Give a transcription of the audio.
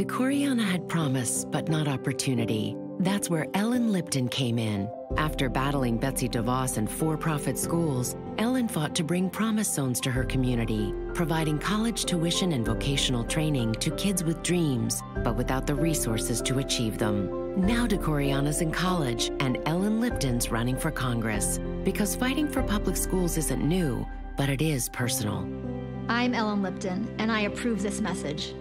DeCoriana had promise, but not opportunity. That's where Ellen Lipton came in. After battling Betsy DeVos and for-profit schools, Ellen fought to bring Promise Zones to her community, providing college tuition and vocational training to kids with dreams, but without the resources to achieve them. Now DeCoriana's in college, and Ellen Lipton's running for Congress. Because fighting for public schools isn't new, but it is personal. I'm Ellen Lipton, and I approve this message.